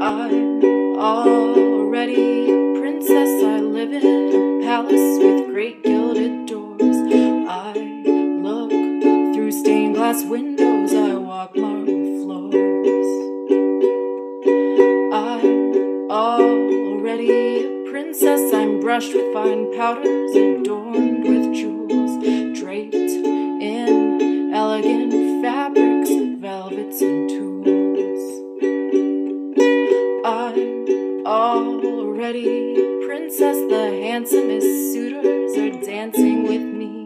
I'm already a princess. I live in a palace with great gilded doors. I look through stained glass windows. I walk marble floors. I'm already a princess. I'm brushed with fine powders, and adorned already princess. The handsomest suitors are dancing with me.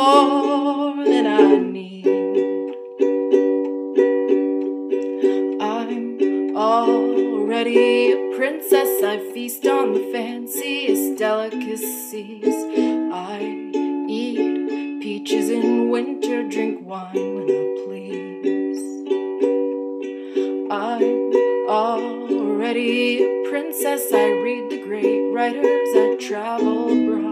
More than I need. I'm already a princess. I feast on the fanciest delicacies. I eat peaches in winter, drink wine when I please. I'm already a princess. I read the great writers. I travel abroad,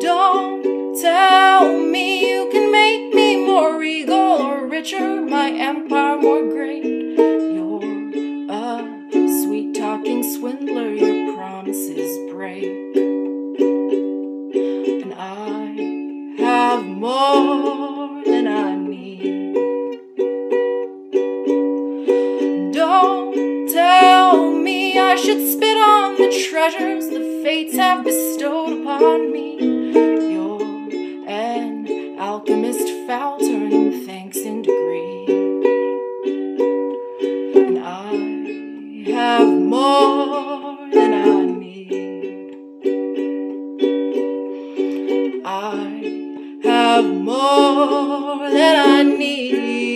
Don't tell me you can make me more regal or richer, my empire more great. You're a sweet talking swindler, your promises break. And I have more than I need. Don't tell me I should spit on the treasures the fates have bestowed upon me. You're an alchemist, foul turning thanks in degree. And I have more than I need. I have more than I need.